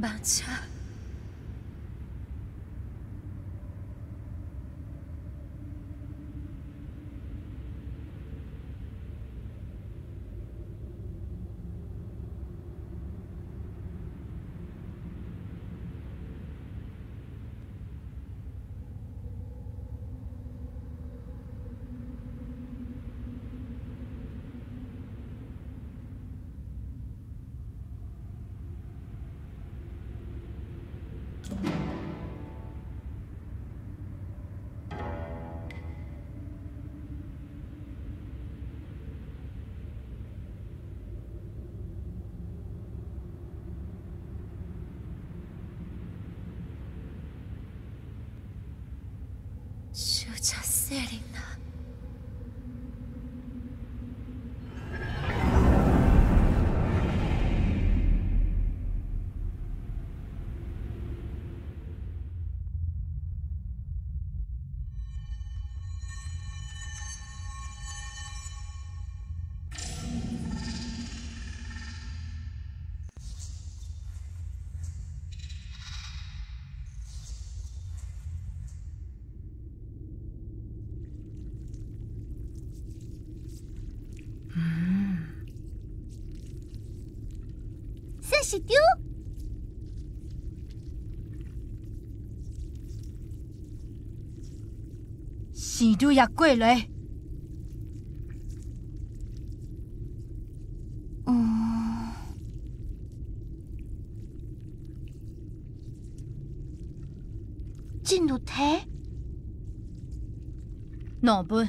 绑架。Serena. 是丢。是都也过来。嗯，进入台。哪本？